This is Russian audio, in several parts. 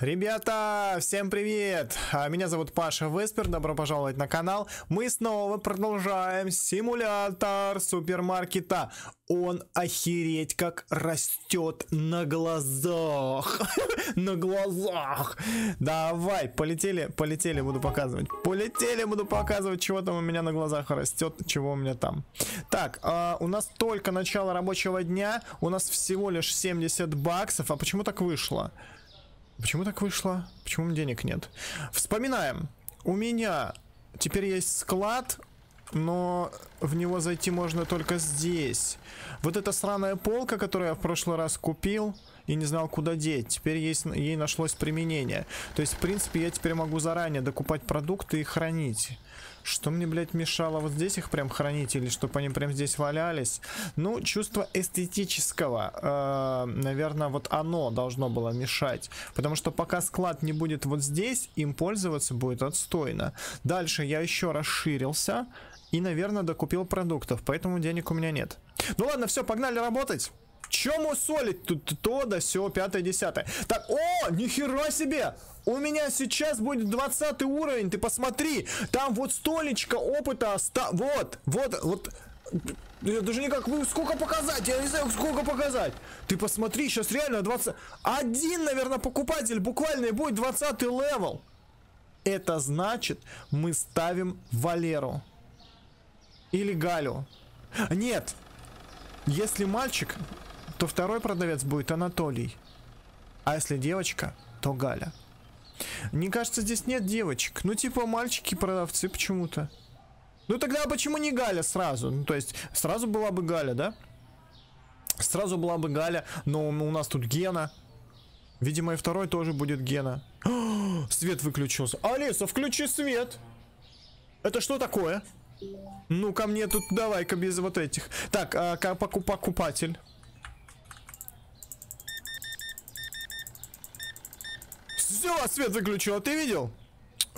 Ребята, всем привет! А, Меня зовут Паша Веспер, добро пожаловать на канал. Мы снова продолжаем симулятор супермаркета. Он охереть как растет на глазах. На глазах. Давай, полетели, полетели, буду показывать. Полетели, буду показывать, чего там у меня на глазах растет, чего у меня там. Так, а, у нас только начало рабочего дня, у нас всего лишь 70 баксов. А почему так вышло? Почему так вышло? Почему денег нет? Вспоминаем. У меня теперь есть склад, но в него зайти можно только здесь. Вот эта сраная полка, которую я в прошлый раз купил и не знал, куда деть, теперь есть, ей нашлось применение. То есть, в принципе, я теперь могу заранее докупать продукты и хранить. Что мне, блядь, мешало вот здесь их прям хранить или чтобы они прям здесь валялись? Ну, чувство эстетического, э, наверное, вот оно должно было мешать. Потому что пока склад не будет вот здесь, им пользоваться будет отстойно. Дальше я еще расширился и, наверное, докупил продуктов, поэтому денег у меня нет. Ну ладно, все, погнали работать. Че мусолить тут то да все, пятое, десятое. Так, о, нихера себе! У меня сейчас будет 20 уровень, ты посмотри. Там вот столечко опыта оста... Вот, вот, вот. Я даже никак, вы сколько показать, я не знаю, сколько показать. Ты посмотри, сейчас реально 20... Один, наверное, покупатель буквально и будет 20 level. Это значит, мы ставим Валеру. Или Галю. Нет. Если мальчик, то второй продавец будет Анатолий. А если девочка, то Галя. Мне кажется, здесь нет девочек. Ну, типа, мальчики-продавцы почему-то. Ну, тогда почему не Галя сразу? Ну, то есть, сразу была бы Галя, да? Сразу была бы Галя, но у нас тут Гена. Видимо, и второй тоже будет Гена. О, свет выключился. Алиса, включи свет. Это что такое? Ну, ко мне тут давай-ка без вот этих. Так, а, покупатель. Все, свет выключил, а ты видел?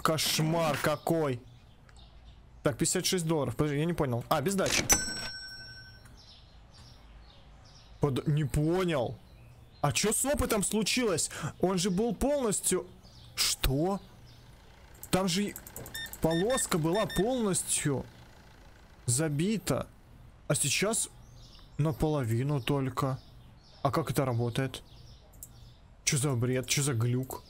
Кошмар какой. Так, 56 долларов. Подожди, я не понял. А, без дачи. Под... Не понял. А что с опытом случилось? Он же был полностью... Что? Там же полоска была полностью забита. А сейчас наполовину только. А как это работает? Что за бред? Что за глюк?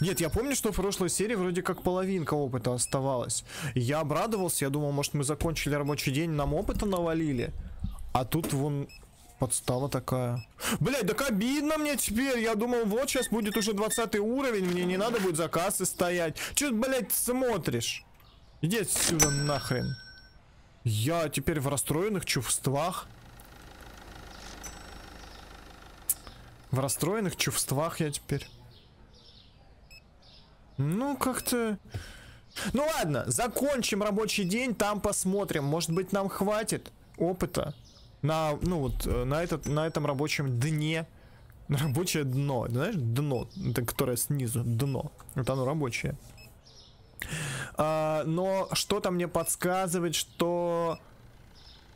Нет, я помню, что в прошлой серии вроде как половинка опыта оставалась. Я обрадовался, я думал, может мы закончили рабочий день, нам опыта навалили. А тут вон подстава такая. Блять, так обидно мне теперь. Я думал, вот сейчас будет уже 20 уровень, мне не надо будет заказы стоять. Че ты, блять, смотришь? Иди отсюда нахрен. Я теперь в расстроенных чувствах. В расстроенных чувствах я теперь. Ну, как-то... Ну ладно, закончим рабочий день, там посмотрим. Может быть, нам хватит опыта на, ну вот, э, на, этот, на этом рабочем дне. Рабочее дно, знаешь, дно, это которое снизу, дно. Это оно рабочее. А, но что-то мне подсказывает, что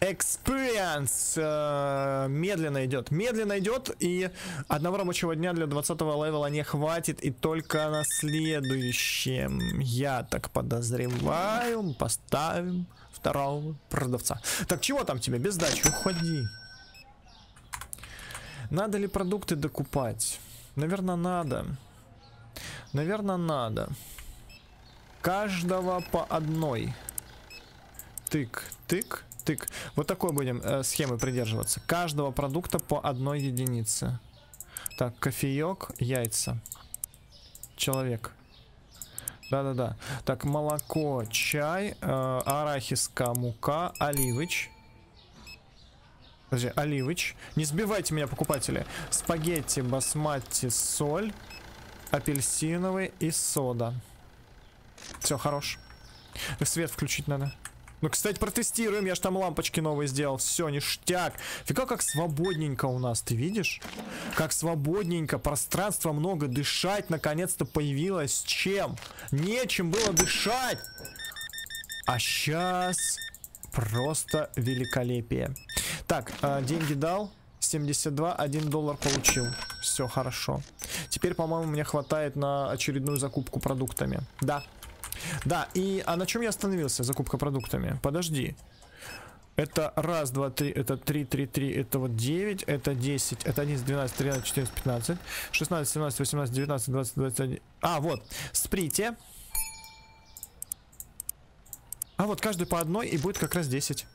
Experience э, медленно идет. Медленно идет, и одного рабочего дня для 20 левела не хватит, и только на следующем, я так подозреваю, поставим второго продавца. Так, чего там тебе? Без дачи, уходи. Надо ли продукты докупать? Наверное, надо. Наверное, надо. Каждого по одной. Тык, тык, тык. Вот такой будем э, схемы придерживаться. Каждого продукта по одной единице. Так, кофеек, яйца. Человек. Да-да-да. Так, молоко, чай, э, арахиска, мука, оливыч. Подожди, оливыч. Не сбивайте меня, покупатели. Спагетти, басмати, соль, апельсиновый и сода. Все, хорош. Свет включить надо. Ну, кстати, протестируем. Я ж там лампочки новые сделал. Все, ништяк. Фига, как свободненько у нас, ты видишь? Как свободненько. Пространства много. Дышать наконец-то появилось. Чем? Нечем было дышать. А сейчас просто великолепие. Так, э, деньги дал. 72, 1 доллар получил. Все хорошо. Теперь, по-моему, мне хватает на очередную закупку продуктами. Да. Да, и... А на чем я остановился? Закупка продуктами. Подожди. Это раз, два, три, это три, три, три, это вот 9, это 10, это 11, 12, 13, 14, 15, 16, 17, 18, 19, 20, 21. А, вот, сприте. А вот каждый по одной и будет как раз 10.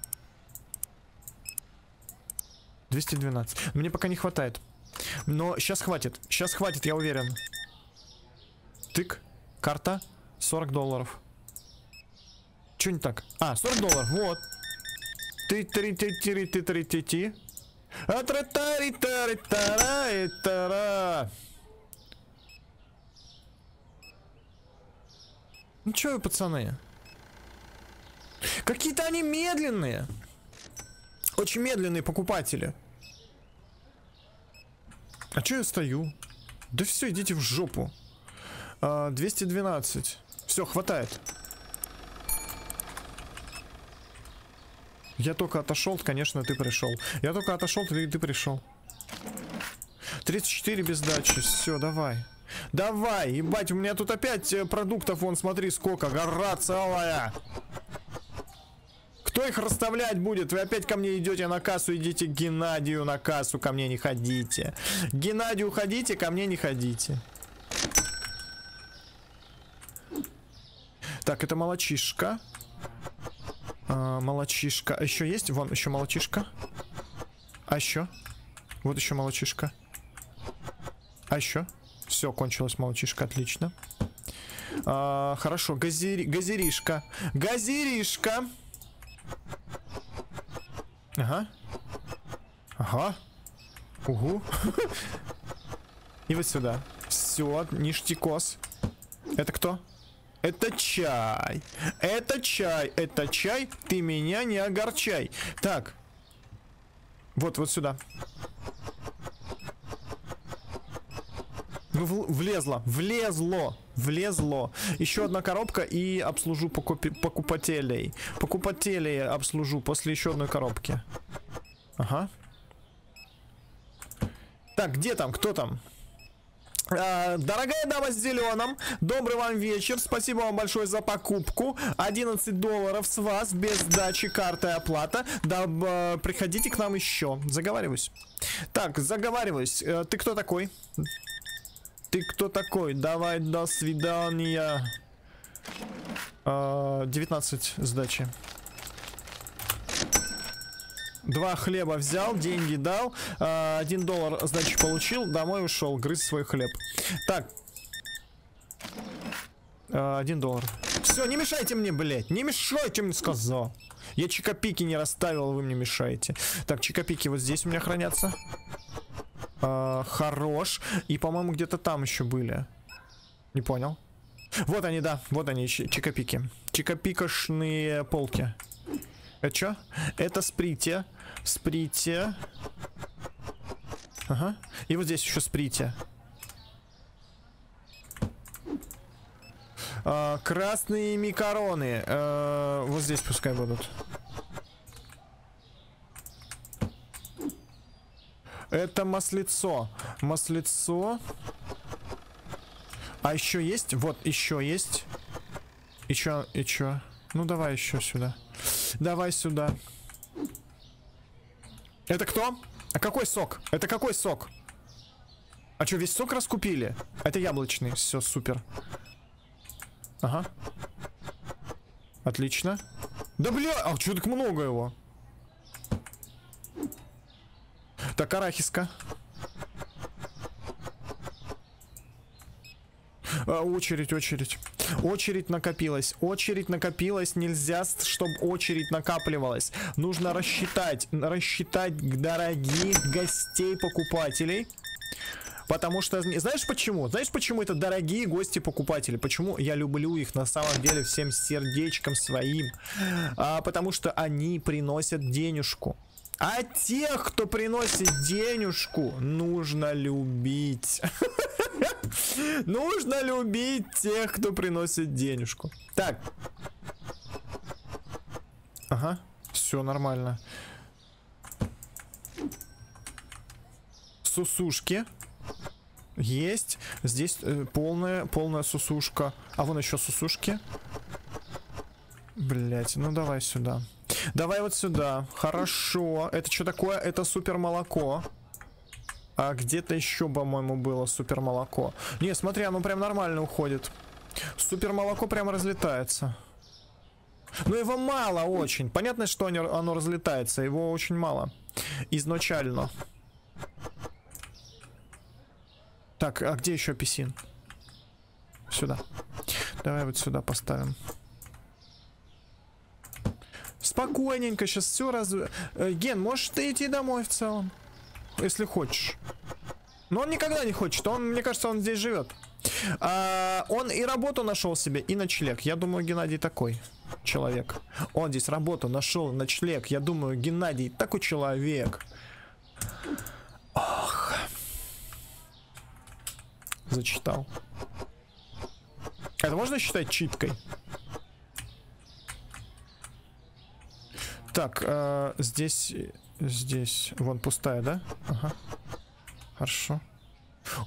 212. Мне пока не хватает. Но сейчас хватит. Сейчас хватит, я уверен. Тык. Карта. 40 долларов. Че не так? А, 40 долларов. Вот. Ты ты три ты три ты ти тара Ну чё вы, пацаны? Какие-то они медленные. Очень медленные покупатели. А чё я стою? Да все, идите в жопу. А, 212. Все, хватает. Я только отошел, конечно, ты пришел. Я только отошел, ты, ты пришел. 34 без дачи. Все, давай. Давай, ебать, у меня тут опять э, продуктов, вон, смотри, сколько, гора целая. Кто их расставлять будет? Вы опять ко мне идете на кассу, идите к Геннадию на кассу, ко мне не ходите. К Геннадию ходите, ко мне не ходите. Так, это молочишка. А, молочишка. А еще есть? Вон, еще молочишка. А еще? Вот еще молочишка. А еще? Все, кончилась молочишка, отлично. А, хорошо, газери, газеришка. Газеришка. Ага. Ага. Угу. И вот сюда. Все, ништякос. Это кто? Это чай. Это чай. Это чай. Ты меня не огорчай. Так. Вот, вот сюда. Ну, влезло. Влезло. Влезло. Еще одна коробка и обслужу покупи покупателей. Покупателей обслужу после еще одной коробки. Ага. Так, где там? Кто там? А, дорогая дама с зеленым, добрый вам вечер. Спасибо вам большое за покупку. 11 долларов с вас, без сдачи карты оплата. Да, э, приходите к нам еще. Заговариваюсь. Так, заговариваюсь. Э, ты кто такой? Ты кто такой? Давай, до свидания. Э, 19 сдачи. Два хлеба взял, деньги дал, э, один доллар сдачи получил, домой ушел, грыз свой хлеб. Так. Э, один доллар. Все, не мешайте мне, блядь, не мешайте мне, сказал. Я чикопики не расставил, вы мне мешаете. Так, чикопики вот здесь у меня хранятся. Э, хорош. И, по-моему, где-то там еще были. Не понял. Вот они, да, вот они, чикопики. Чикопикошные полки. Это что? Это сприте. Ага. И вот здесь еще сприте. А, красные микароны. А, вот здесь пускай будут. Это маслицо. Маслицо. А еще есть? Вот, еще есть. Еще, еще. Ну, давай еще сюда. Давай сюда. Это кто? А какой сок? Это какой сок? А что, весь сок раскупили? Это яблочный. Все, супер. Ага. Отлично. Да бля, а что так много его? Так, арахиска. А, очередь, очередь. Очередь накопилась. Очередь накопилась. Нельзя, чтобы очередь накапливалась. Нужно рассчитать. Рассчитать дорогих гостей покупателей. Потому что, знаешь почему? Знаешь почему это дорогие гости-покупатели? Почему я люблю их на самом деле всем сердечком своим? А, потому что они приносят денежку. А тех, кто приносит денежку, нужно любить. Нужно любить тех, кто приносит денежку. Так. Ага, все нормально. Сусушки. Есть. Здесь э, полная, полная сусушка. А вон еще сусушки. Блять, ну давай сюда. Давай вот сюда. Хорошо. Это что такое? Это супер молоко. А где-то еще, по-моему, было супер молоко. Не, смотри, оно прям нормально уходит. Супер молоко прям разлетается. Но его мало очень. Понятно, что оно разлетается. Его очень мало. Изначально. Так, а где еще писин? Сюда. Давай вот сюда поставим. Спокойненько, сейчас все раз... Э, Ген, можешь ты идти домой в целом? Если хочешь. Но он никогда не хочет. Он, мне кажется, он здесь живет. А, он и работу нашел себе, и ночлег. Я думаю, Геннадий такой человек. Он здесь работу нашел, ночлег. Я думаю, Геннадий такой человек. Ох. Зачитал. Это можно считать читкой? Так, э, здесь, здесь, вон пустая, да? Ага. Хорошо.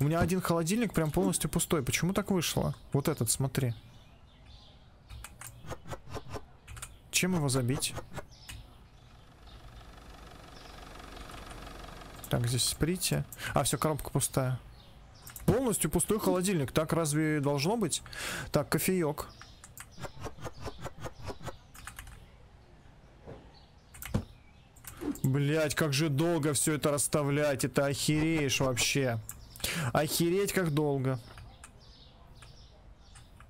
У меня один холодильник прям полностью пустой. Почему так вышло? Вот этот, смотри. Чем его забить? Так, здесь сприте. А, все, коробка пустая. Полностью пустой холодильник. Так разве должно быть? Так, кофеек. Блять, как же долго все это расставлять. Это охереешь вообще. Охереть как долго.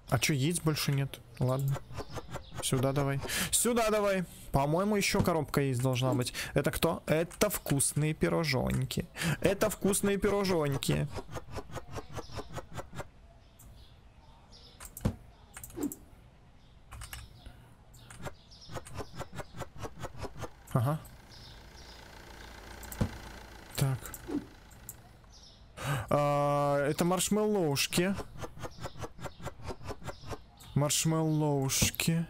А что, яиц больше нет? Ладно. Сюда давай. Сюда давай. По-моему, еще коробка есть должна быть. Это кто? Это вкусные пирожонки. Это вкусные пирожонки. Ага. Так. А, это маршмеллоушки. Маршмеллоушки.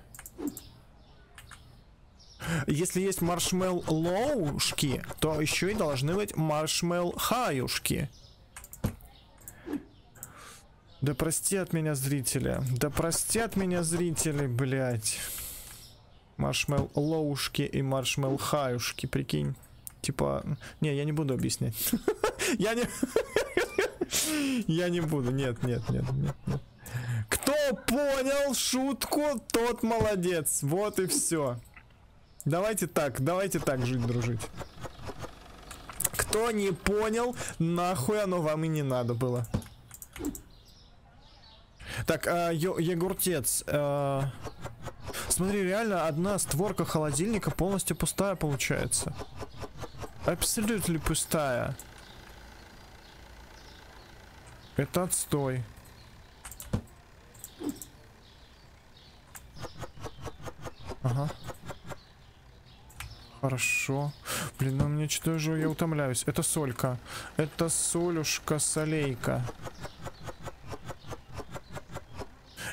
Если есть маршмеллоушки, то еще и должны быть маршмелл-хаюшки. Да простят меня зрители. Да простят меня зрители, блядь. Маршмеллоушки и маршмелл-хаюшки, прикинь. Типа, не, я не буду объяснять. Я не... Я не буду, нет, нет, нет, нет. Кто понял шутку, тот молодец. Вот и все. Давайте так, давайте так жить, дружить. Кто не понял, нахуй оно вам и не надо было. Так, э, Егуртец. Э, смотри, реально одна створка холодильника полностью пустая получается. Абсолютно пустая. Это отстой. Ага. Хорошо. Блин, ну мне что же я утомляюсь. Это солька. Это солюшка, солейка.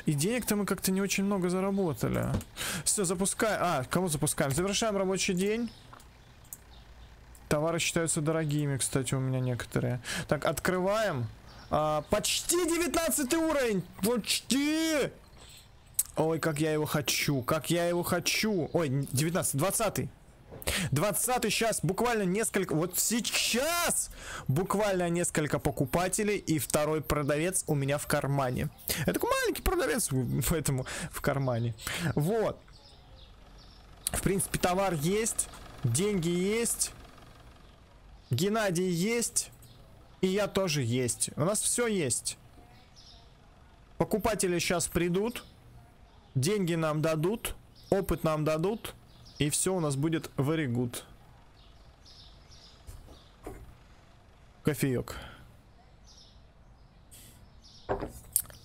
И денег-то мы как-то не очень много заработали. Все, запускай. А, кого запускаем? Завершаем рабочий день. Товары считаются дорогими, кстати, у меня некоторые. Так, открываем. А, почти 19 уровень! Почти! Ой, как я его хочу, как я его хочу. Ой, 19, 20. 20 сейчас буквально несколько, вот сейчас буквально несколько покупателей и второй продавец у меня в кармане. Это такой маленький продавец, поэтому в кармане. Вот. В принципе, товар есть, деньги есть, Геннадий есть. И я тоже есть. У нас все есть. Покупатели сейчас придут. Деньги нам дадут. Опыт нам дадут. И все у нас будет very good. Кофеек.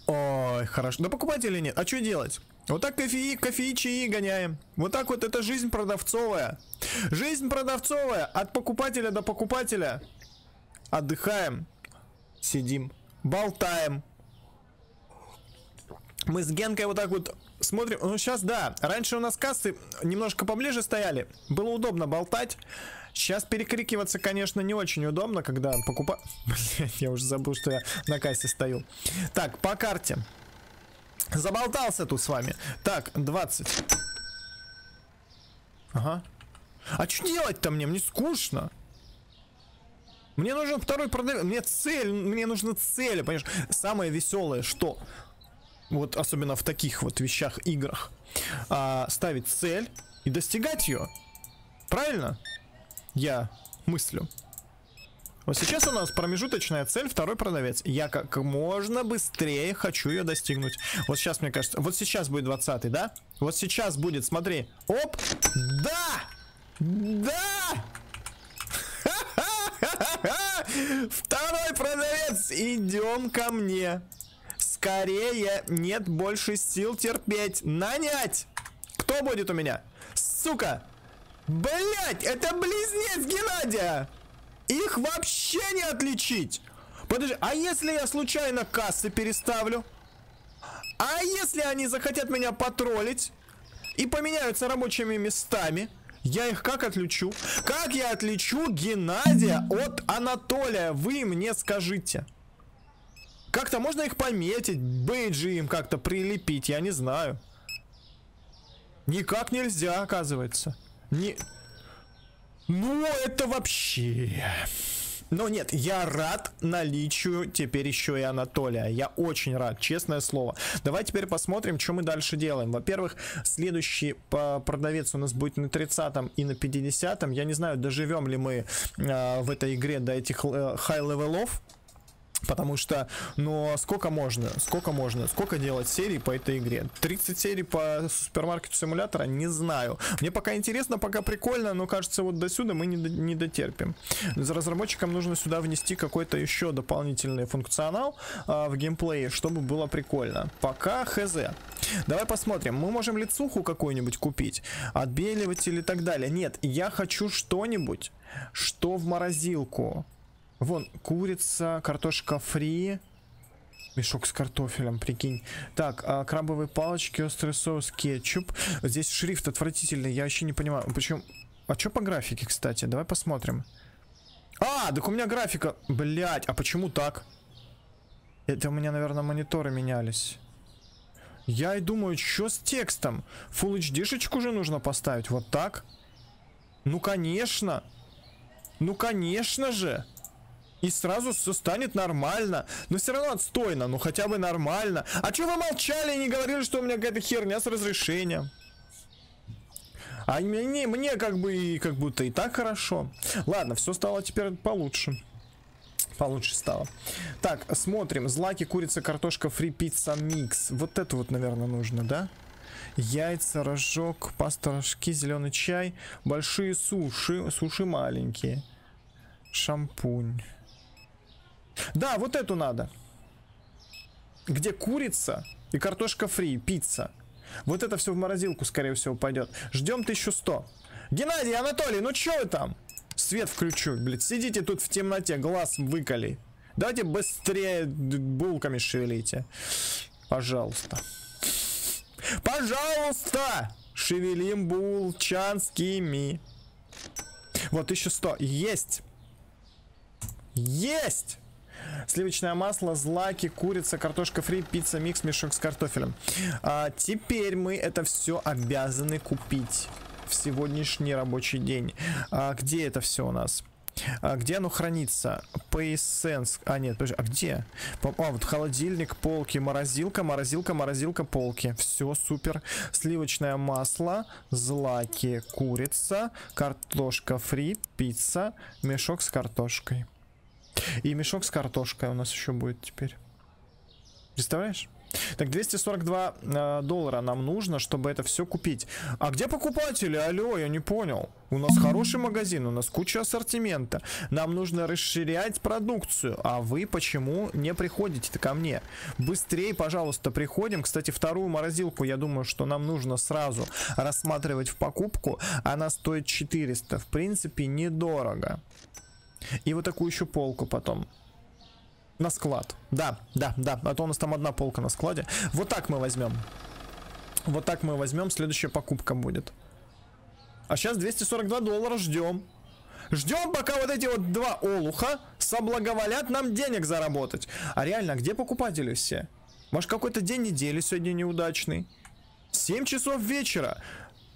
Ой, хорошо. Да покупателей нет. А что делать? Вот так кофе, кофе и чаи гоняем. Вот так вот это жизнь продавцовая. Жизнь продавцовая. От покупателя до покупателя. Отдыхаем. Сидим. Болтаем. Мы с Генкой вот так вот смотрим. Ну, сейчас, да. Раньше у нас кассы немножко поближе стояли. Было удобно болтать. Сейчас перекрикиваться, конечно, не очень удобно, когда покупаю... Блять, я уже забыл, что я на кассе стою. Так, по карте. Заболтался тут с вами. Так, 20. Ага. А что делать-то мне? Мне скучно. Мне нужен второй продавец. Мне цель, мне нужна цель, понимаешь? Самое веселое, что вот особенно в таких вот вещах, играх, а, ставить цель и достигать ее. Правильно? Я мыслю. Вот сейчас у нас промежуточная цель, второй продавец. Я как можно быстрее хочу ее достигнуть. Вот сейчас, мне кажется, вот сейчас будет 20 да? Вот сейчас будет, смотри. Оп! Да! Да! Второй продавец, идем ко мне. Скорее, нет больше сил терпеть. Нанять! Кто будет у меня? Сука! Блять, это близнец Геннадия! Их вообще не отличить! Подожди, а если я случайно кассы переставлю? А если они захотят меня потроллить и поменяются рабочими местами? Я их как отличу? Как я отличу Геннадия от Анатолия? Вы мне скажите. Как-то можно их пометить, бейджи им как-то прилепить, я не знаю. Никак нельзя, оказывается. Не... Ну, это вообще... Но нет, я рад наличию теперь еще и Анатолия. Я очень рад, честное слово. Давай теперь посмотрим, что мы дальше делаем. Во-первых, следующий продавец у нас будет на 30 и на 50. -м. Я не знаю, доживем ли мы э, в этой игре до этих э, high-level ов. Потому что, ну, сколько можно, сколько можно, сколько делать серий по этой игре? 30 серий по супермаркету симулятора? Не знаю. Мне пока интересно, пока прикольно, но кажется, вот до сюда мы не, не дотерпим. Разработчикам нужно сюда внести какой-то еще дополнительный функционал а, в геймплее, чтобы было прикольно. Пока хз. Давай посмотрим. Мы можем лицуху какую-нибудь купить, отбеливатель и так далее. Нет, я хочу что-нибудь, что в морозилку. Вон, курица, картошка фри. Мешок с картофелем, прикинь. Так, а, крабовые палочки, острый соус, кетчуп. Здесь шрифт отвратительный, я вообще не понимаю. Почему? А что по графике, кстати? Давай посмотрим. А, так у меня графика... Блять, а почему так? Это у меня, наверное, мониторы менялись. Я и думаю, что с текстом? Full HD-шечку же нужно поставить. Вот так? Ну, конечно. Ну, конечно же. И сразу все станет нормально. Но все равно отстойно, ну хотя бы нормально. А что вы молчали и не говорили, что у меня какая-то херня с разрешением? А мне, мне как бы и как будто и так хорошо. Ладно, все стало теперь получше. Получше стало. Так, смотрим. Злаки, курица, картошка, фри, пицца, микс. Вот это вот, наверное, нужно, да? Яйца, рожок, паста, рожки, зеленый чай. Большие суши. Суши маленькие. Шампунь. Да, вот эту надо. Где курица и картошка фри, пицца. Вот это все в морозилку, скорее всего, пойдет. Ждем 1100. Геннадий, Анатолий, ну что вы там? Свет включу, блядь. Сидите тут в темноте, глаз выколи. Давайте быстрее булками шевелите. Пожалуйста. Пожалуйста! Шевелим булчанскими. Вот 1100. Есть! Есть! Сливочное масло, злаки, курица, картошка фри, пицца, микс, мешок с картофелем. А, теперь мы это все обязаны купить в сегодняшний рабочий день. А, где это все у нас? А где оно хранится? PaySense. А, нет, подожди, а где? А, вот холодильник, полки, морозилка, морозилка, морозилка, полки. Все, супер. Сливочное масло, злаки, курица, картошка фри, пицца, мешок с картошкой. И мешок с картошкой у нас еще будет теперь. Представляешь? Так, 242 э, доллара нам нужно, чтобы это все купить. А где покупатели? Алло, я не понял. У нас хороший магазин, у нас куча ассортимента. Нам нужно расширять продукцию. А вы почему не приходите ко мне? Быстрее, пожалуйста, приходим. Кстати, вторую морозилку, я думаю, что нам нужно сразу рассматривать в покупку. Она стоит 400. В принципе, недорого. И вот такую еще полку потом. На склад. Да, да, да. А то у нас там одна полка на складе. Вот так мы возьмем. Вот так мы возьмем, следующая покупка будет. А сейчас 242 доллара ждем. Ждем, пока вот эти вот два олуха соблаговолят нам денег заработать. А реально, где покупатели все? Может, какой-то день недели сегодня неудачный? 7 часов вечера.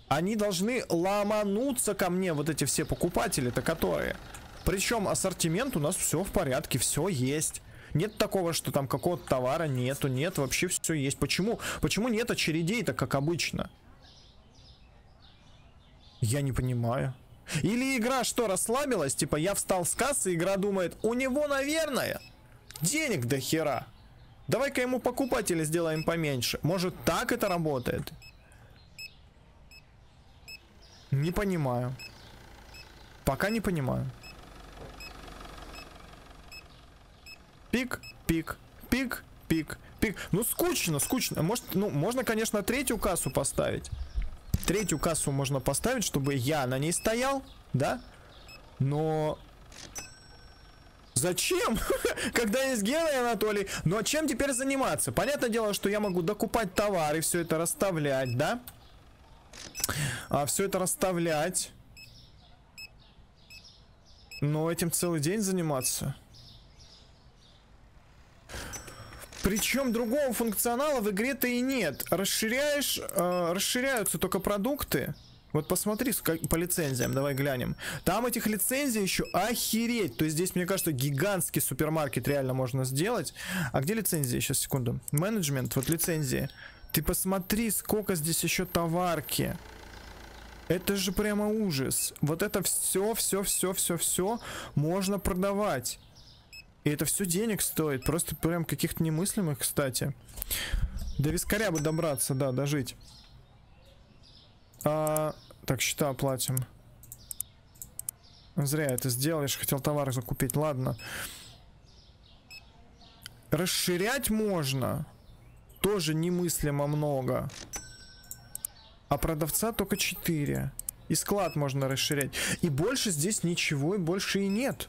Они должны ломануться ко мне, вот эти все покупатели-то которые. Причем ассортимент у нас все в порядке, все есть. Нет такого, что там какого-то товара нету, нет, вообще все есть. Почему? Почему нет очередей-то, как обычно? Я не понимаю. Или игра что, расслабилась? Типа я встал с кассы, игра думает, у него, наверное, денег до хера. Давай-ка ему покупателя сделаем поменьше. Может так это работает? Не понимаю. Пока не понимаю. Пик, пик, пик, пик, пик. Ну, скучно, скучно. Может, ну, можно, конечно, третью кассу поставить. Третью кассу можно поставить, чтобы я на ней стоял, да? Но... Зачем? Когда есть Гена и Анатолий. Ну а чем теперь заниматься? Понятное дело, что я могу докупать товары, все это расставлять, да? А все это расставлять. Но этим целый день заниматься. Причем другого функционала в игре-то и нет. Расширяешь, э, расширяются только продукты. Вот посмотри по лицензиям, давай глянем. Там этих лицензий еще охереть. То есть здесь, мне кажется, гигантский супермаркет реально можно сделать. А где лицензии? Сейчас, секунду. Менеджмент, вот лицензии. Ты посмотри, сколько здесь еще товарки. Это же прямо ужас. Вот это все, все, все, все, все можно продавать. И это все денег стоит. Просто прям каких-то немыслимых, кстати. До вискаря бы добраться, да, дожить. А, так, счета оплатим. Зря это сделаешь. Хотел товар закупить. Ладно. Расширять можно. Тоже немыслимо много. А продавца только 4. И склад можно расширять. И больше здесь ничего, и больше и нет.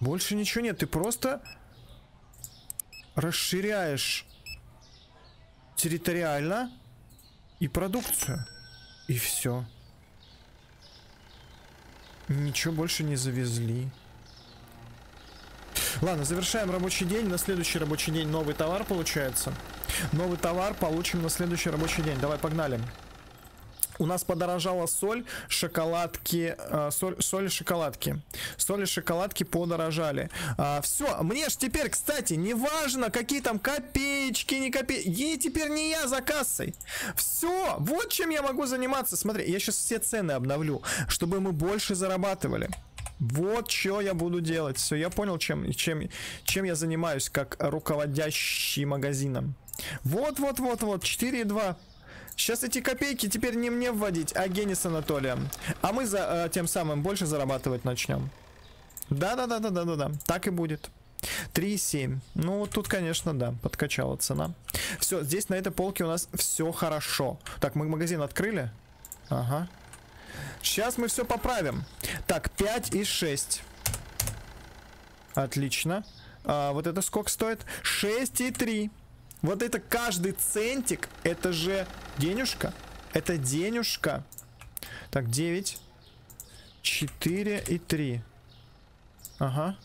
Больше ничего нет. Ты просто расширяешь территориально и продукцию. И все. Ничего больше не завезли. Ладно, завершаем рабочий день. На следующий рабочий день новый товар получается. Новый товар получим на следующий рабочий день. Давай, погнали. У нас подорожала соль, шоколадки, э, соль, соль шоколадки. Соль и шоколадки подорожали. А, все, мне ж теперь, кстати, не важно, какие там копеечки, не копеечки. Ей теперь не я за кассой. Все, вот чем я могу заниматься. Смотри, я сейчас все цены обновлю, чтобы мы больше зарабатывали. Вот что я буду делать. Все, я понял, чем, чем, чем я занимаюсь, как руководящий магазином. Вот, вот, вот, вот, 4,2. Сейчас эти копейки теперь не мне вводить, а Гене с Анатолием. А мы за, э, тем самым больше зарабатывать начнем. Да-да-да-да-да-да. Так и будет. 3,7. Ну, вот тут, конечно, да, подкачала цена. Все, здесь на этой полке у нас все хорошо. Так, мы магазин открыли? Ага. Сейчас мы все поправим. Так, 5 и 6. Отлично. А, вот это сколько стоит? 6 и 3. Вот это каждый центик, это же денежка. Это денежка. Так, 9, 4 и 3. Ага.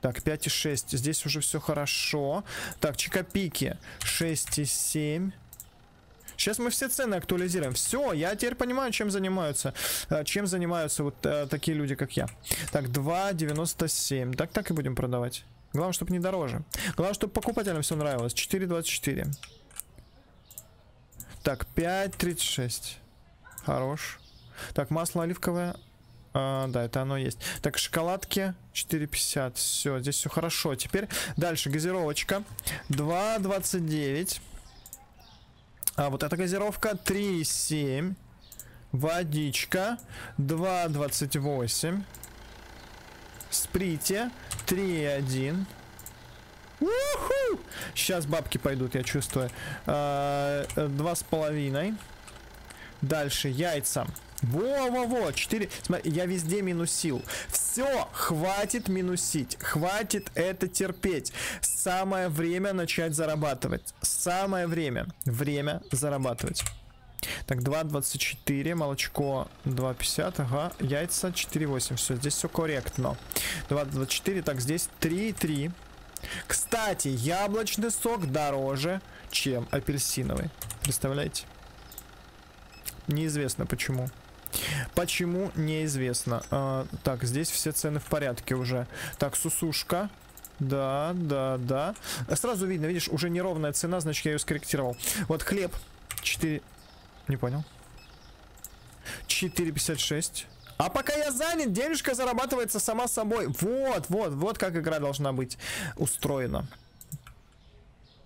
Так, 5 и 6. Здесь уже все хорошо. Так, чикопики. 6 и 7. Сейчас мы все цены актуализируем. Все, я теперь понимаю, чем занимаются. Э, чем занимаются вот э, такие люди, как я. Так, 2,97. Так, так и будем продавать. Главное, чтобы не дороже. Главное, чтобы покупателям все нравилось. 4,24. Так, 5,36. Хорош. Так, масло оливковое. А, да, это оно есть. Так, шоколадки 4,50. Все, здесь все хорошо. Теперь дальше газировочка. 2,29. А вот эта газировка 3,7. Водичка 2,28. Сприте 3-1. Сейчас бабки пойдут, я чувствую. А, два с половиной. Дальше яйца. Во-во-во, 4. Смотри, я везде минусил. Все, хватит минусить. Хватит это терпеть. Самое время начать зарабатывать. самое время. Время зарабатывать. Так, 2.24, молочко 2.50, ага, яйца 4.8, все, здесь все корректно. 2.24, так, здесь 3.3. Кстати, яблочный сок дороже, чем апельсиновый. Представляете? Неизвестно почему. Почему, неизвестно. А, так, здесь все цены в порядке уже. Так, сусушка. Да, да, да. Сразу видно, видишь, уже неровная цена, значит я ее скорректировал. Вот хлеб 4... Не понял. 4,56. А пока я занят, денежка зарабатывается сама собой. Вот, вот, вот как игра должна быть устроена.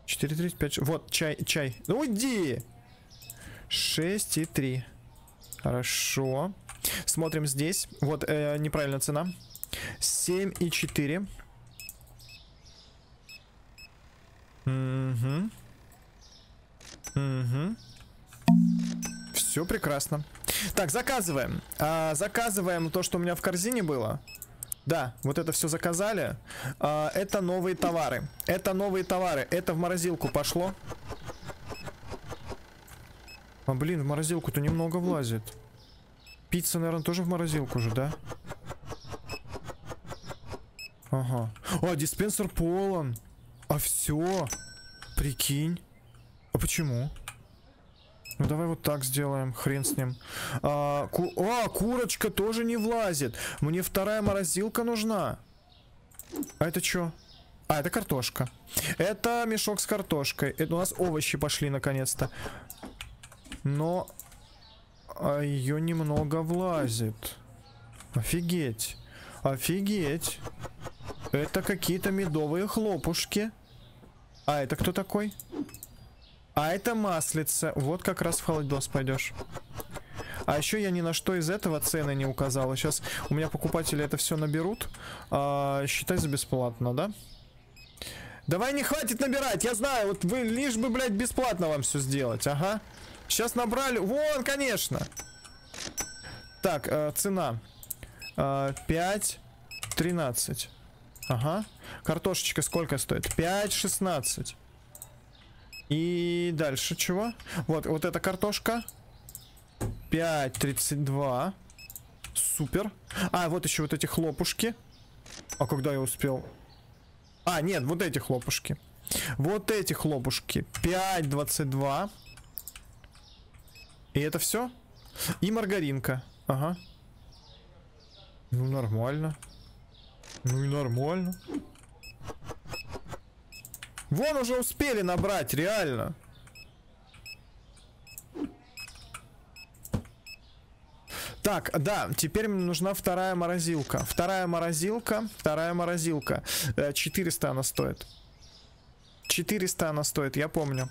4,35. Вот, чай, чай. Ну уйди! 6,3. Хорошо. Смотрим здесь. Вот, э, неправильная цена. 7,4. Угу. Угу. Все прекрасно. Так, заказываем. А, заказываем то, что у меня в корзине было. Да, вот это все заказали. А, это новые товары. Это новые товары. Это в морозилку пошло. А, блин, в морозилку-то немного влазит. Пицца, наверное, тоже в морозилку же, да? Ага. О, диспенсер полон. А все. Прикинь. А почему? Ну давай вот так сделаем, хрен с ним. А, ку а, курочка тоже не влазит. Мне вторая морозилка нужна. А это что? А, это картошка. Это мешок с картошкой. Это у нас овощи пошли наконец-то. Но а ее немного влазит. Офигеть. Офигеть. Это какие-то медовые хлопушки. А это кто такой? А это маслица. Вот как раз в холодос пойдешь. А еще я ни на что из этого цены не указала. Сейчас у меня покупатели это все наберут. А, считай за бесплатно, да? Давай не хватит набирать, я знаю. Вот вы лишь бы, блядь, бесплатно вам все сделать. Ага. Сейчас набрали. Вон, конечно. Так, э, цена. Э, 5, 13. Ага. Картошечка сколько стоит? 5, 16. И дальше чего? Вот, вот эта картошка. 5.32. Супер. А, вот еще вот эти хлопушки. А когда я успел? А, нет, вот эти хлопушки. Вот эти хлопушки. 5.22. И это все? И маргаринка. Ага. Ну, нормально. Ну и нормально. Вон уже успели набрать, реально. Так, да, теперь мне нужна вторая морозилка. Вторая морозилка, вторая морозилка. 400 э, она стоит. 400 она стоит, я помню.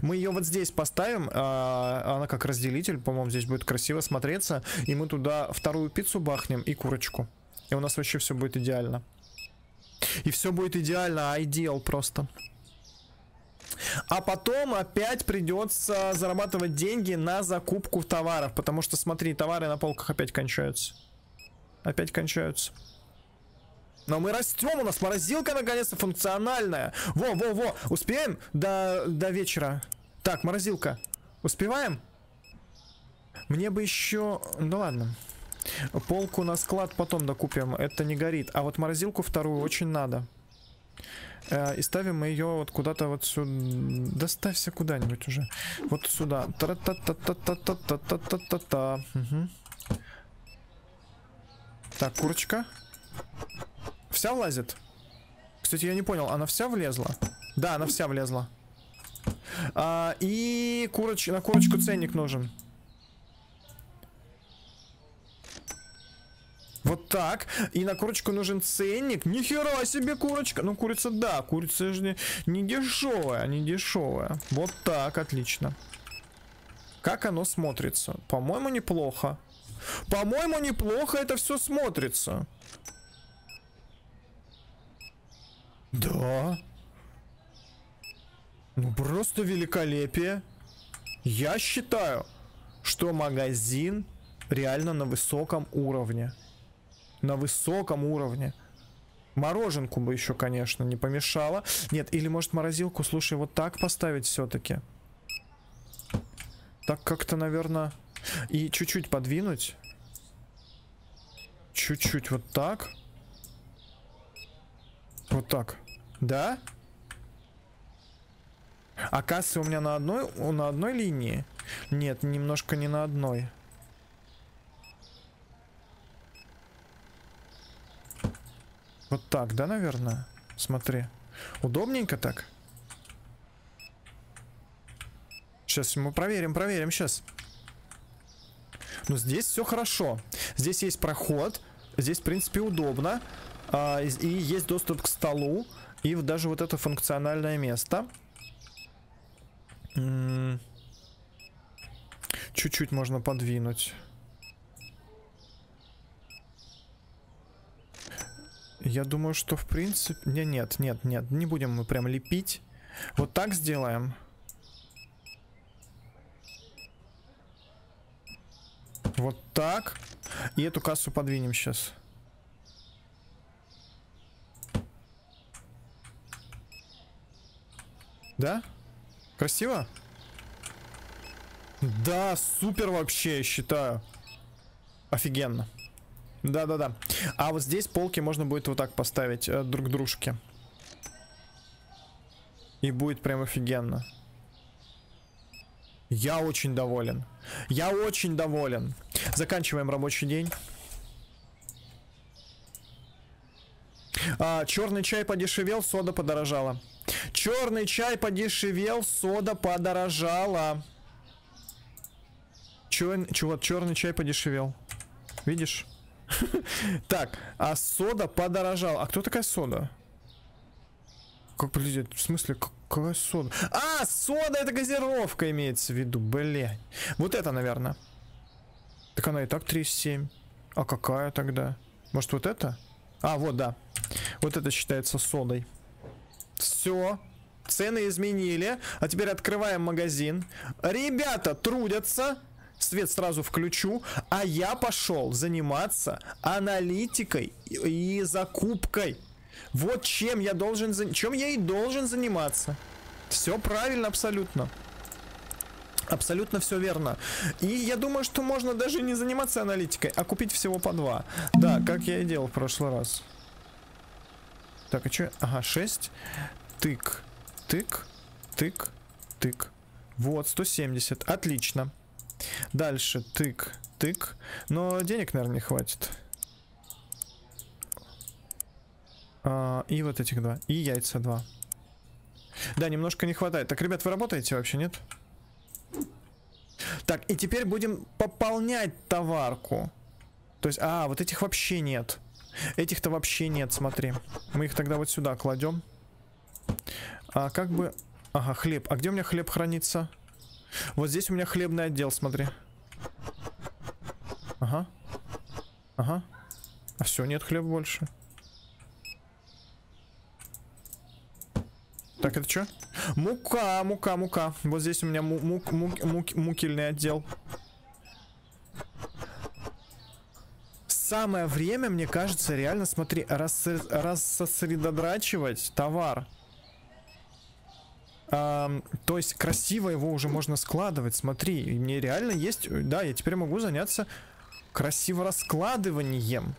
Мы ее вот здесь поставим, а, она как разделитель, по-моему, здесь будет красиво смотреться. И мы туда вторую пиццу бахнем и курочку. И у нас вообще все будет идеально. И все будет идеально, идеал просто. А потом опять придется зарабатывать деньги на закупку товаров. Потому что, смотри, товары на полках опять кончаются. Опять кончаются. Но мы растем, у нас морозилка наконец-то функциональная. Во, во, во, успеем до, до вечера? Так, морозилка, успеваем? Мне бы еще... Ну ладно. Полку на склад потом докупим, это не горит. А вот морозилку вторую очень надо. Э, и ставим мы ее вот куда-то вот сюда. Доставься куда-нибудь уже. Вот сюда. Та-та-та-та-та-та-та-та-та. Так, курочка. Вся влазит? Кстати, я не понял, она вся влезла? Да, она вся влезла. А, и куроч... на курочку ценник нужен. Вот так. И на курочку нужен ценник. Нихера себе курочка. Ну, курица, да. Курица же не, не дешевая, не дешевая. Вот так, отлично. Как оно смотрится? По-моему, неплохо. По-моему, неплохо это все смотрится. Да. Ну, просто великолепие. Я считаю, что магазин реально на высоком уровне. На высоком уровне. Мороженку бы еще, конечно, не помешало. Нет, или может морозилку, слушай, вот так поставить все-таки. Так как-то, наверное... И чуть-чуть подвинуть. Чуть-чуть вот так. Вот так. Да? А кассы у меня на одной, на одной линии? Нет, немножко не на одной. Вот так, да, наверное? Смотри. Удобненько так? Сейчас мы проверим, проверим сейчас. Ну, здесь все хорошо. Здесь есть проход. Здесь, в принципе, удобно. А, и есть доступ к столу. И даже вот это функциональное место. Чуть-чуть можно подвинуть. Я думаю, что в принципе... Не, нет, нет, нет, не будем мы прям лепить. Вот так сделаем. Вот так. И эту кассу подвинем сейчас. Да? Красиво? Да, супер вообще, я считаю. Офигенно. Да-да-да. А вот здесь полки можно будет вот так поставить э, друг дружке. И будет прям офигенно. Я очень доволен. Я очень доволен. Заканчиваем рабочий день. А, черный чай подешевел, сода подорожала. Черный чай подешевел, сода подорожала. Чё, вот черный чай подешевел. Видишь? Так, а сода подорожала. А кто такая сода? Как, подожди, в смысле, какая сода? А, сода это газировка имеется в виду, блядь. Вот это, наверное. Так она и так 37. А какая тогда? Может вот это? А, вот, да. Вот это считается содой. Все. Цены изменили. А теперь открываем магазин. Ребята трудятся. Свет сразу включу. А я пошел заниматься аналитикой и закупкой. Вот чем я должен... Чем я и должен заниматься. Все правильно абсолютно. Абсолютно все верно. И я думаю, что можно даже не заниматься аналитикой, а купить всего по два. Да, как я и делал в прошлый раз. Так, а что? Ага, 6. Тык, тык, тык, тык. Вот, 170. Отлично. Дальше, тык, тык. Но денег, наверное, не хватит. А, и вот этих два. И яйца два. Да, немножко не хватает. Так, ребят, вы работаете вообще, нет? Так, и теперь будем пополнять товарку. То есть, а, вот этих вообще нет. Этих-то вообще нет, смотри. Мы их тогда вот сюда кладем. А как бы... Ага, хлеб. А где у меня хлеб хранится? Вот здесь у меня хлебный отдел, смотри. Ага. Ага. А все, нет хлеба больше. Так, это что? Мука, мука, мука. Вот здесь у меня му мук, мук, мук, мукельный отдел. Самое время, мне кажется, реально, смотри, рас рассосредодрачивать товар. А, то есть красиво его уже можно складывать, смотри. Мне реально есть... Да, я теперь могу заняться красиво раскладыванием.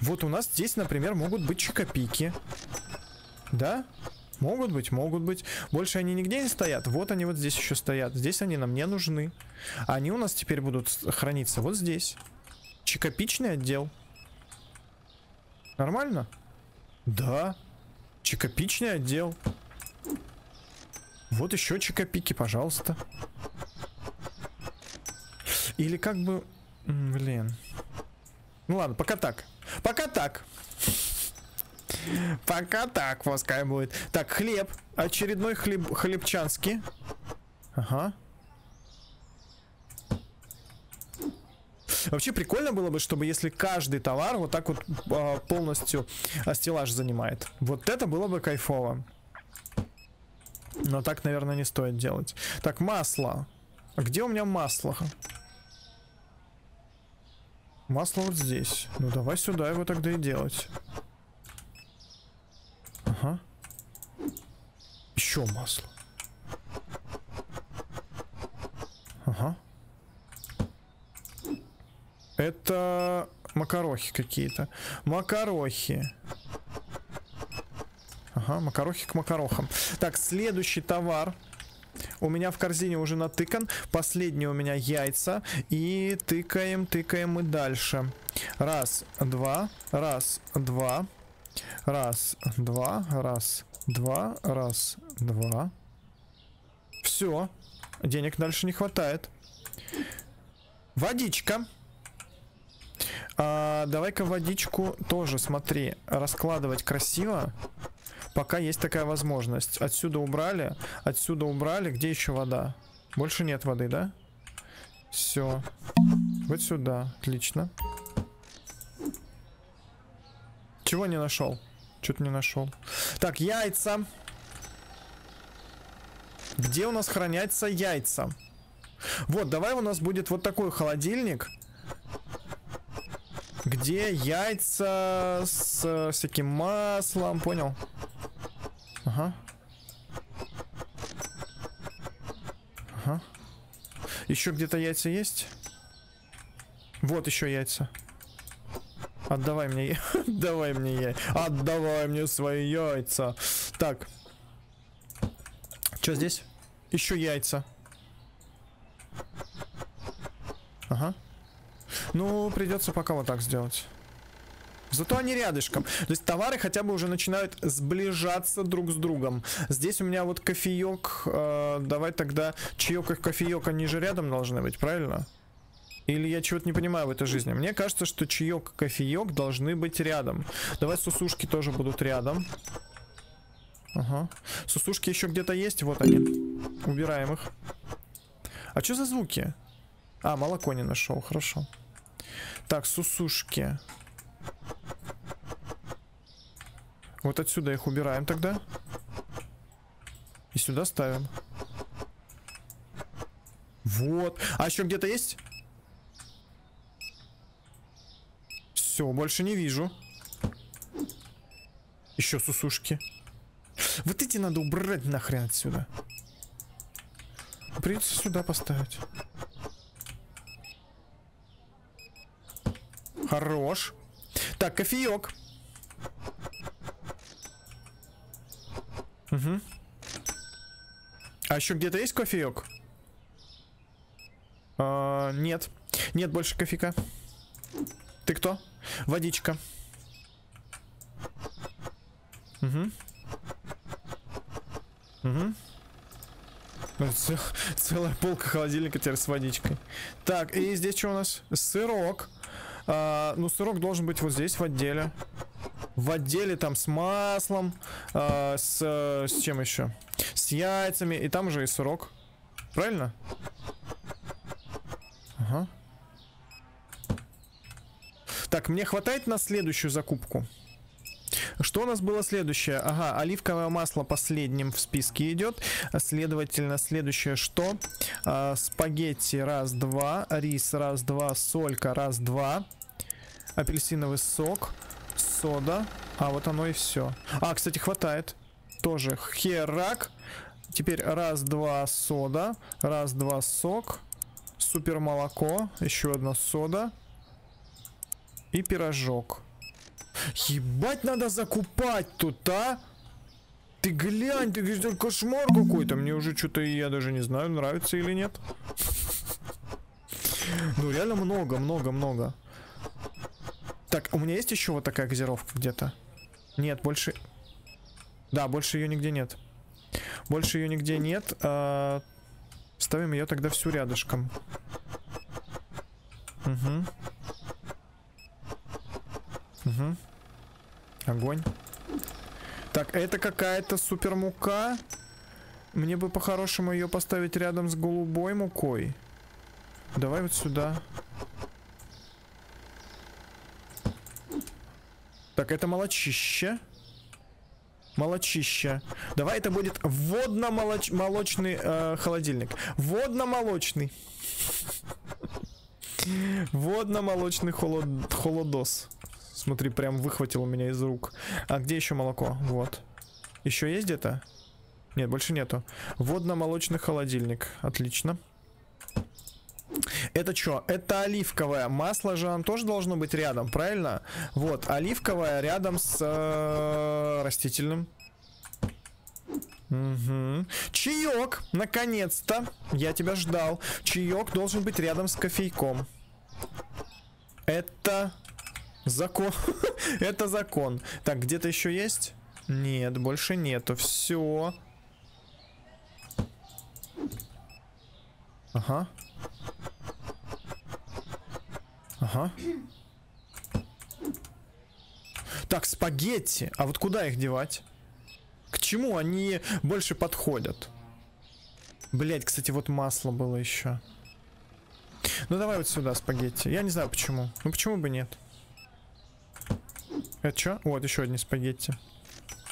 Вот у нас здесь, например, могут быть чекопики. Да? Могут быть, могут быть. Больше они нигде не стоят. Вот они вот здесь еще стоят. Здесь они нам не нужны. Они у нас теперь будут храниться вот здесь. Чекопичный отдел. Нормально? Да. Чекопичный отдел. Вот еще чекопики, пожалуйста. Или как бы... Блин. Ну ладно, пока так. Пока так. Пока так, пускай будет. Так, хлеб. Очередной хлеб, хлебчанский. Ага. Вообще прикольно было бы, чтобы если каждый товар вот так вот э, полностью э, стеллаж занимает. Вот это было бы кайфово. Но так, наверное, не стоит делать. Так, масло. А где у меня масло? Масло вот здесь. Ну давай сюда его тогда и делать. Ага. Еще масло. Ага. Это макарохи какие-то. Макарохи. Ага, макарохи к макарохам. Так, следующий товар. У меня в корзине уже натыкан. Последний у меня яйца. И тыкаем, тыкаем мы дальше. Раз, два, раз, два. Раз, два, раз, два, раз, два. Все. Денег дальше не хватает. Водичка. А, Давай-ка водичку тоже, смотри, раскладывать красиво. Пока есть такая возможность. Отсюда убрали, отсюда убрали. Где еще вода? Больше нет воды, да? Все. Вот сюда. Отлично. Чего не нашел? Что-то не нашел. Так, яйца. Где у нас хранятся яйца? Вот, давай у нас будет вот такой холодильник. Где яйца с всяким маслом, понял? Ага. Ага. Еще где-то яйца есть? Вот еще яйца. Отдавай мне, отдавай мне яйца. Отдавай мне свои яйца. Так. Что здесь? Еще яйца. Ага. Ну, придется пока вот так сделать. Зато они рядышком. То есть товары хотя бы уже начинают сближаться друг с другом. Здесь у меня вот кофеек. Э, давай тогда чаек и кофеек, они же рядом должны быть, правильно? Или я чего-то не понимаю в этой жизни? Мне кажется, что чаек и кофеек должны быть рядом. Давай сусушки тоже будут рядом. Ага. Сусушки еще где-то есть. Вот они. Убираем их. А что за звуки? А, молоко не нашел. Хорошо. Так, сусушки. Вот отсюда их убираем тогда. И сюда ставим. Вот. А еще где-то есть? Все, больше не вижу. Еще сусушки. Вот эти надо убрать нахрен отсюда. Придется сюда поставить. Хорош. Так, кофеек. Угу. А еще где-то есть кофеек? А, нет. Нет больше кофейка. Ты кто? Водичка. Угу. Угу. Цел, целая полка холодильника теперь с водичкой. Так, и здесь что у нас? Сырок. А, ну, сырок должен быть вот здесь, в отделе. В отделе там с маслом, а, с, с чем еще? С яйцами, и там уже и сырок. Правильно? Ага. Так, мне хватает на следующую закупку? Что у нас было следующее? Ага, оливковое масло последним в списке идет. Следовательно, следующее что? А, спагетти раз-два, рис раз-два, солька раз-два апельсиновый сок, сода. А, вот оно и все. А, кстати, хватает. Тоже херак. Теперь раз-два сода, раз-два сок, супер молоко, еще одна сода и пирожок. Ебать надо закупать тут, а? Ты глянь, ты говоришь, кошмар какой-то. Мне уже что-то, я даже не знаю, нравится или нет. Ну, реально много, много, много. Так, у меня есть еще вот такая газировка где-то? Нет, больше... Да, больше ее нигде нет. Больше ее нигде нет. А... Ставим ее тогда всю рядышком. Угу. Угу. Огонь. Так, это какая-то супер мука. Мне бы по-хорошему ее поставить рядом с голубой мукой. Давай вот сюда. Так, это молочище. Молочище. Давай это будет водно-молочный э, холодильник. Водно-молочный. Водно-молочный холод... холодос. Смотри, прям выхватил у меня из рук. А где еще молоко? Вот. Еще есть где-то? Нет, больше нету. Водно-молочный холодильник. Отлично. Это что? Это оливковое. Масло же оно тоже должно быть рядом, правильно? Вот, оливковое рядом с э, растительным. Угу. Чаек, наконец-то. Я тебя ждал. Чаек должен быть рядом с кофейком. Это закон. Это закон. Так, где-то еще есть? Нет, больше нету. Все. Ага. Ага. Так, спагетти. А вот куда их девать? К чему они больше подходят? Блять, кстати, вот масло было еще. Ну давай вот сюда спагетти. Я не знаю почему. Ну почему бы нет? Это что? Вот еще одни спагетти.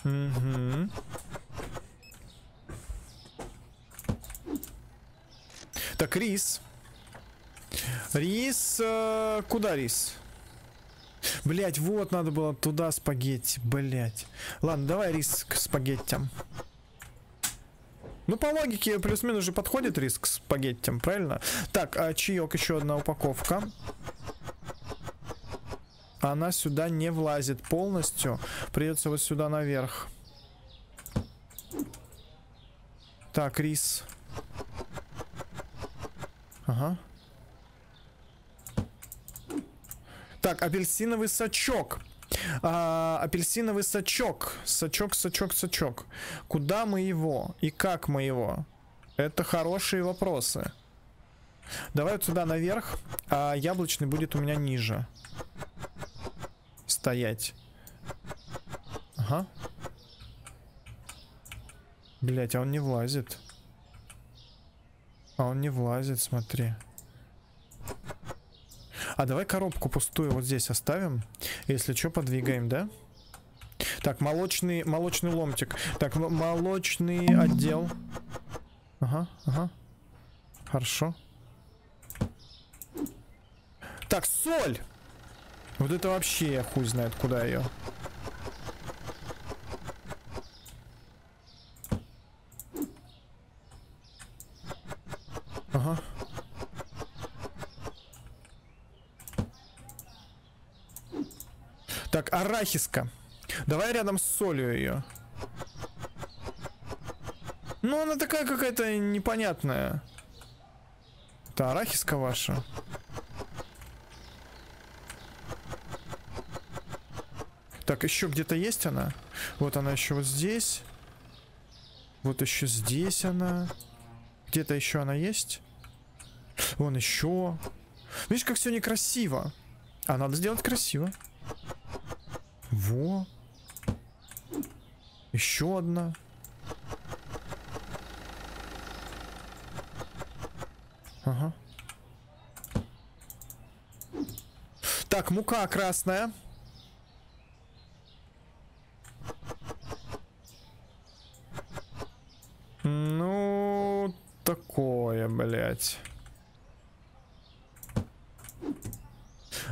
Угу. Так, рис. Рис... Э, куда рис? Блять, вот надо было туда спагетти, блять. Ладно, давай рис к спагеттям. Ну, по логике, плюс-минус же подходит рис к спагеттям, правильно? Так, а чаек, еще одна упаковка. Она сюда не влазит полностью. Придется вот сюда наверх. Так, рис. Ага. Так, апельсиновый сачок. А, апельсиновый сачок. Сачок, сачок, сачок. Куда мы его? И как мы его? Это хорошие вопросы. Давай вот сюда наверх, а яблочный будет у меня ниже. Стоять. Ага. Блять, а он не влазит. А он не влазит, смотри. А давай коробку пустую вот здесь оставим. Если что, подвигаем, да? Так, молочный, молочный ломтик. Так, молочный отдел. Ага, ага. Хорошо. Так, соль! Вот это вообще хуй знает, куда ее. Ага. Так, арахиска. Давай рядом с солью ее. Ну, она такая какая-то непонятная. Это арахиска ваша. Так, еще где-то есть она? Вот она еще вот здесь. Вот еще здесь она. Где-то еще она есть? Вон еще. Видишь, как все некрасиво. А надо сделать красиво. Во. Еще одна. Ага. Так, мука красная. Ну, такое, блядь.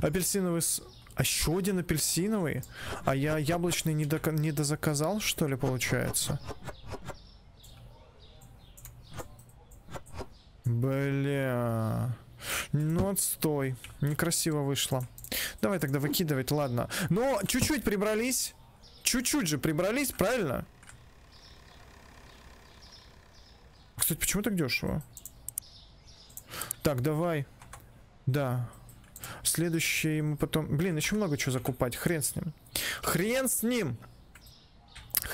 Апельсиновый а еще один апельсиновый? А я яблочный не, до, не дозаказал, что ли, получается? Бля. Ну, отстой. Некрасиво вышло. Давай тогда выкидывать, ладно. Но чуть-чуть прибрались. Чуть-чуть же прибрались, правильно? Кстати, почему так дешево? Так, давай. Да. Следующий мы потом... Блин, еще много чего закупать. Хрен с ним. Хрен с ним!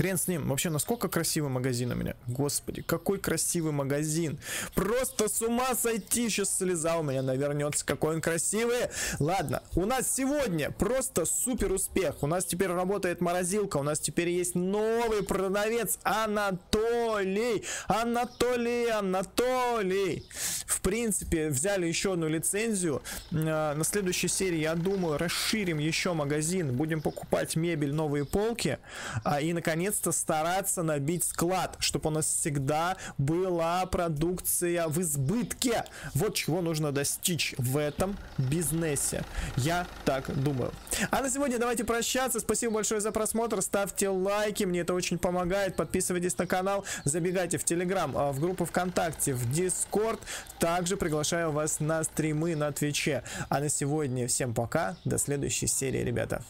Хрен с ним. Вообще, насколько красивый магазин у меня. Господи, какой красивый магазин. Просто с ума сойти. Сейчас слеза у меня навернется. Какой он красивый. Ладно, у нас сегодня просто супер успех. У нас теперь работает морозилка. У нас теперь есть новый продавец Анатолий. Анатолий, Анатолий. В принципе, взяли еще одну лицензию. А, на следующей серии, я думаю, расширим еще магазин. Будем покупать мебель, новые полки. А, и, наконец, наконец-то стараться набить склад, чтобы у нас всегда была продукция в избытке. Вот чего нужно достичь в этом бизнесе. Я так думаю. А на сегодня давайте прощаться. Спасибо большое за просмотр. Ставьте лайки, мне это очень помогает. Подписывайтесь на канал, забегайте в Телеграм, а, в группу ВКонтакте, в Дискорд. Также приглашаю вас на стримы на Твиче. А на сегодня всем пока. До следующей серии, ребята.